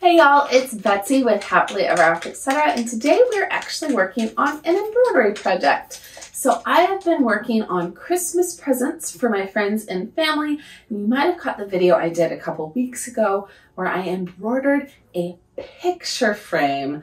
Hey y'all, it's Betsy with Happily Ever After Etc. And today we're actually working on an embroidery project. So I have been working on Christmas presents for my friends and family. You might have caught the video I did a couple weeks ago where I embroidered a picture frame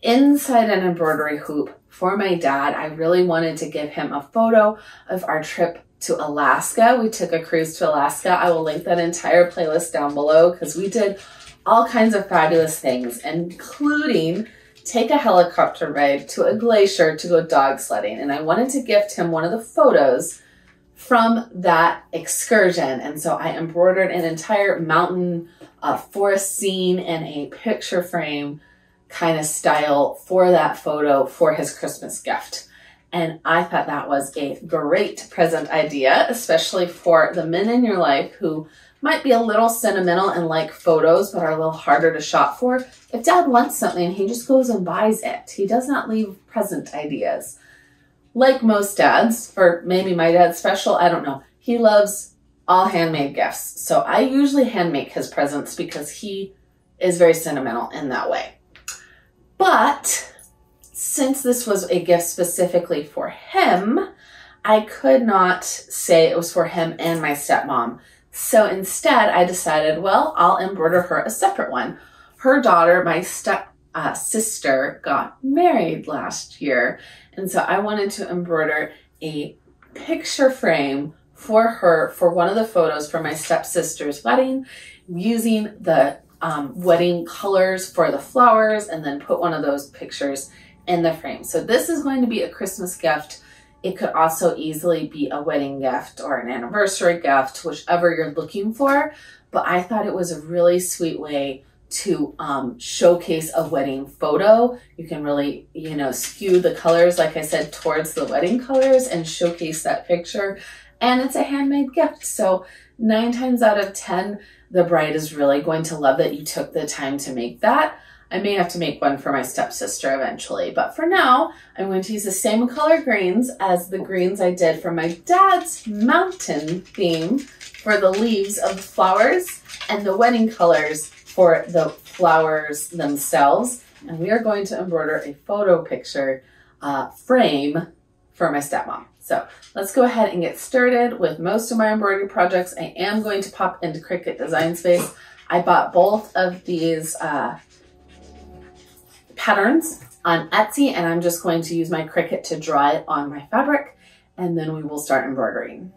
inside an embroidery hoop for my dad. I really wanted to give him a photo of our trip to Alaska. We took a cruise to Alaska. I will link that entire playlist down below because we did all kinds of fabulous things, including take a helicopter ride to a glacier to go dog sledding. And I wanted to gift him one of the photos from that excursion. And so I embroidered an entire mountain uh, forest scene in a picture frame kind of style for that photo for his Christmas gift. And I thought that was a great present idea, especially for the men in your life who might be a little sentimental and like photos, but are a little harder to shop for. If dad wants something, he just goes and buys it. He does not leave present ideas. Like most dads, or maybe my dad's special, I don't know. He loves all handmade gifts. So I usually hand make his presents because he is very sentimental in that way. But since this was a gift specifically for him, I could not say it was for him and my stepmom. So instead, I decided, well, I'll embroider her a separate one. Her daughter, my step uh, sister, got married last year. And so I wanted to embroider a picture frame for her for one of the photos for my stepsister's wedding using the um, wedding colors for the flowers and then put one of those pictures in the frame. So this is going to be a Christmas gift it could also easily be a wedding gift or an anniversary gift, whichever you're looking for. But I thought it was a really sweet way to um, showcase a wedding photo. You can really, you know, skew the colors, like I said, towards the wedding colors and showcase that picture. And it's a handmade gift. So nine times out of 10, the bride is really going to love that you took the time to make that. I may have to make one for my stepsister eventually, but for now, I'm going to use the same color greens as the greens I did for my dad's mountain theme for the leaves of the flowers and the wedding colors for the flowers themselves. And we are going to embroider a photo picture uh, frame for my stepmom. So let's go ahead and get started with most of my embroidery projects. I am going to pop into Cricut Design Space. I bought both of these uh, patterns on Etsy and I'm just going to use my Cricut to draw it on my fabric and then we will start embroidering.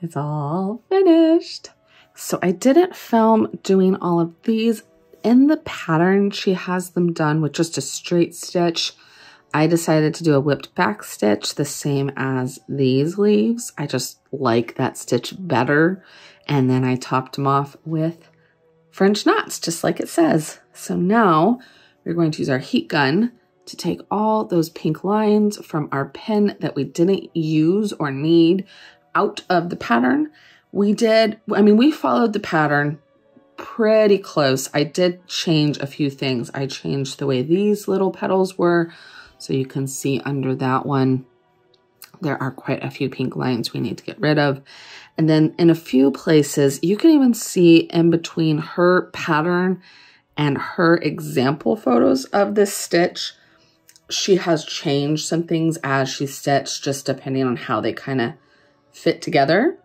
It's all finished. So I didn't film doing all of these. In the pattern, she has them done with just a straight stitch. I decided to do a whipped back stitch, the same as these leaves. I just like that stitch better. And then I topped them off with French knots, just like it says. So now we're going to use our heat gun to take all those pink lines from our pin that we didn't use or need out of the pattern. We did, I mean, we followed the pattern pretty close. I did change a few things. I changed the way these little petals were. So you can see under that one, there are quite a few pink lines we need to get rid of. And then in a few places, you can even see in between her pattern and her example photos of this stitch, she has changed some things as she stitched, just depending on how they kind of fit together.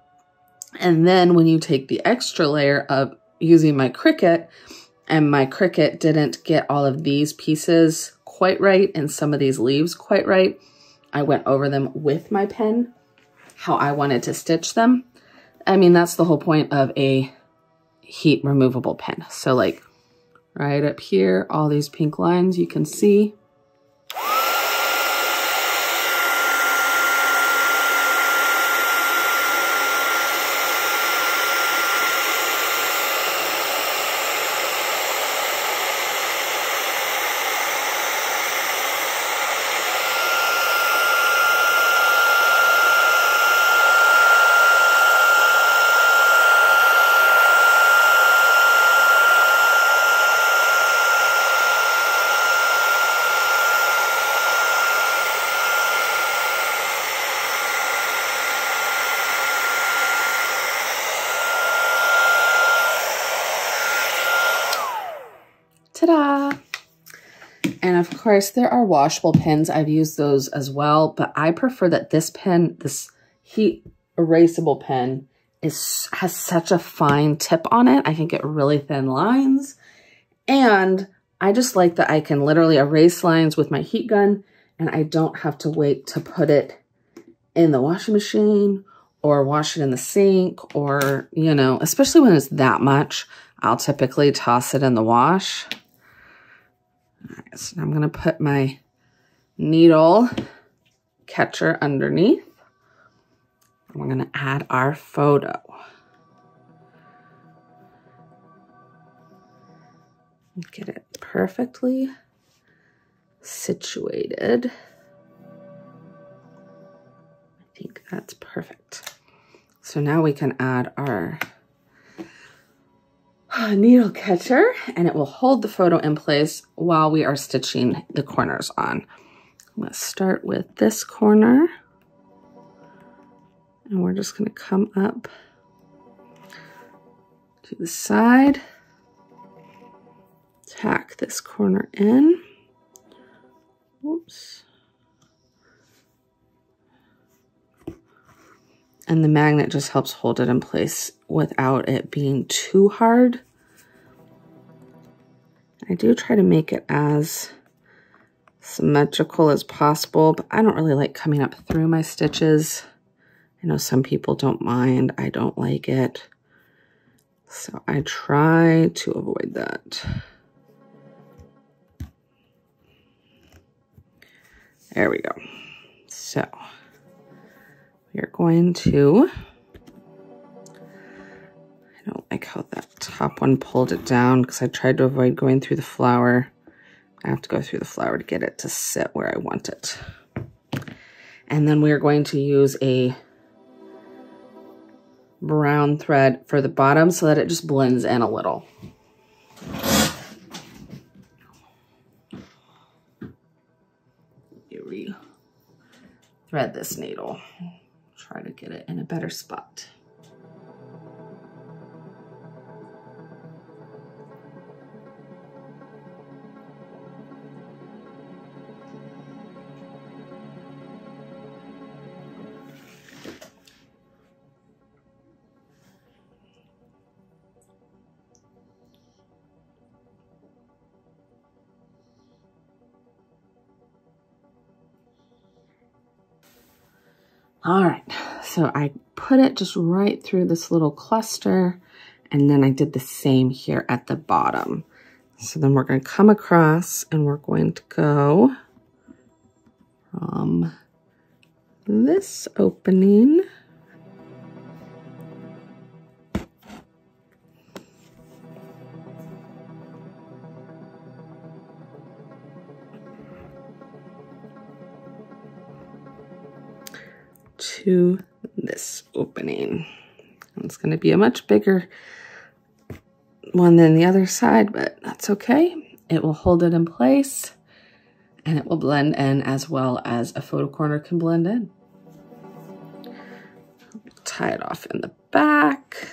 And then when you take the extra layer of using my Cricut, and my Cricut didn't get all of these pieces quite right and some of these leaves quite right, I went over them with my pen, how I wanted to stitch them. I mean, that's the whole point of a heat removable pen. So like right up here, all these pink lines you can see. Ta-da! And of course, there are washable pens. I've used those as well, but I prefer that this pen, this heat erasable pen, is has such a fine tip on it. I can get really thin lines. And I just like that I can literally erase lines with my heat gun and I don't have to wait to put it in the washing machine or wash it in the sink or, you know, especially when it's that much, I'll typically toss it in the wash. Right, so I'm going to put my needle catcher underneath. And we're going to add our photo. Get it perfectly situated. I think that's perfect. So now we can add our needle catcher and it will hold the photo in place while we are stitching the corners on. Let's start with this corner and we're just going to come up to the side, tack this corner in. Oops. And the magnet just helps hold it in place without it being too hard. I do try to make it as symmetrical as possible, but I don't really like coming up through my stitches. I know some people don't mind. I don't like it. So I try to avoid that. There we go. So we are going to, I don't like how that top one pulled it down because I tried to avoid going through the flower. I have to go through the flower to get it to sit where I want it. And then we are going to use a brown thread for the bottom so that it just blends in a little. You re-thread this needle try to get it in a better spot. All right, so I put it just right through this little cluster. And then I did the same here at the bottom. So then we're going to come across and we're going to go from this opening to this opening. It's going to be a much bigger one than the other side, but that's okay. It will hold it in place and it will blend in as well as a photo corner can blend in. Tie it off in the back.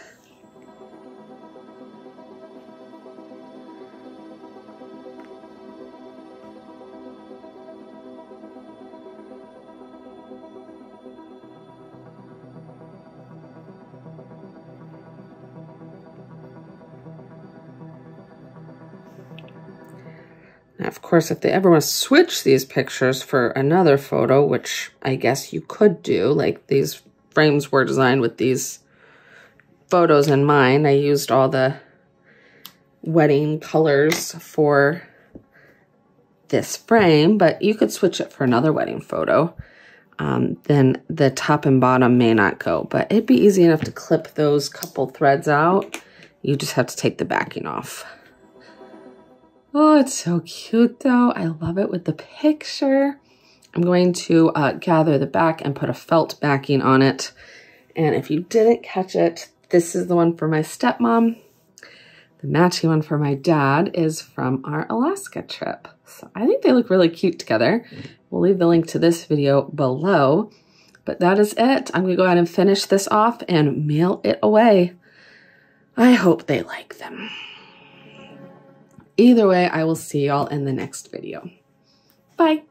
Course, if they ever want to switch these pictures for another photo, which I guess you could do, like these frames were designed with these photos in mind. I used all the wedding colors for this frame, but you could switch it for another wedding photo. Um, then the top and bottom may not go, but it'd be easy enough to clip those couple threads out. You just have to take the backing off. Oh, it's so cute though. I love it with the picture. I'm going to uh, gather the back and put a felt backing on it. And if you didn't catch it, this is the one for my stepmom. The matching one for my dad is from our Alaska trip. So I think they look really cute together. We'll leave the link to this video below. But that is it. I'm going to go ahead and finish this off and mail it away. I hope they like them. Either way, I will see y'all in the next video. Bye.